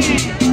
Thank you.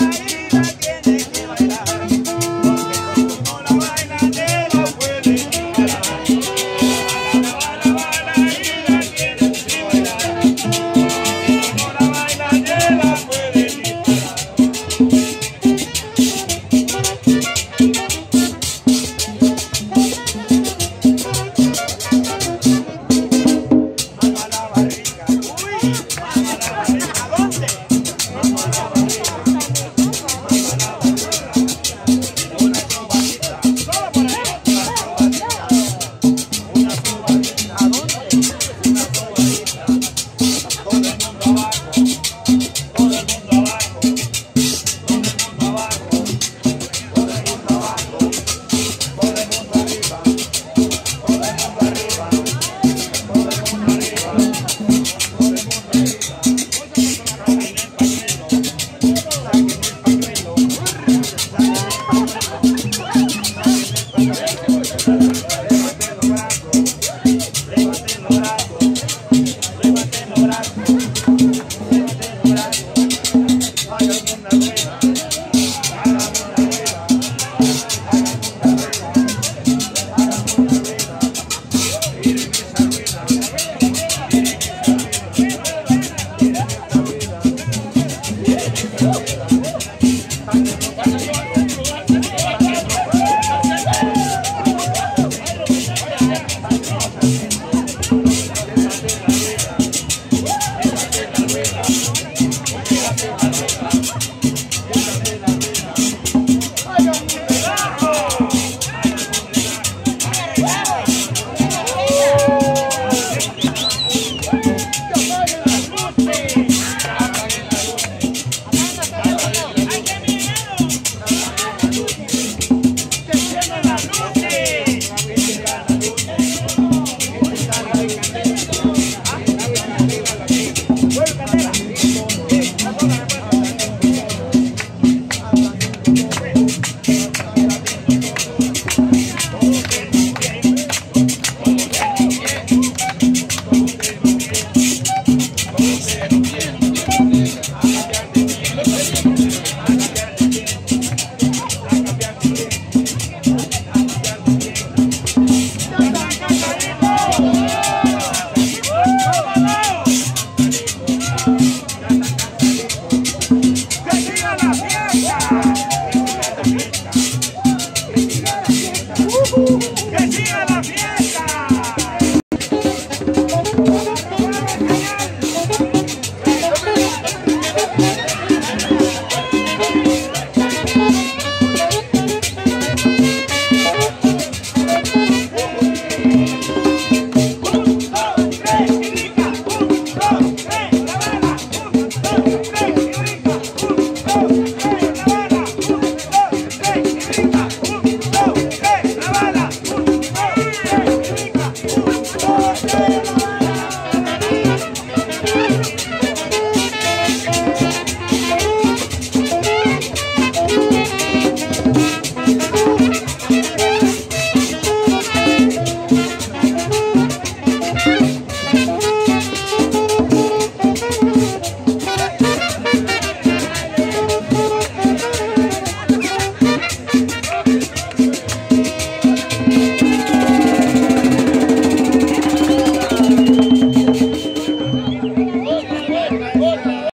you Thank you.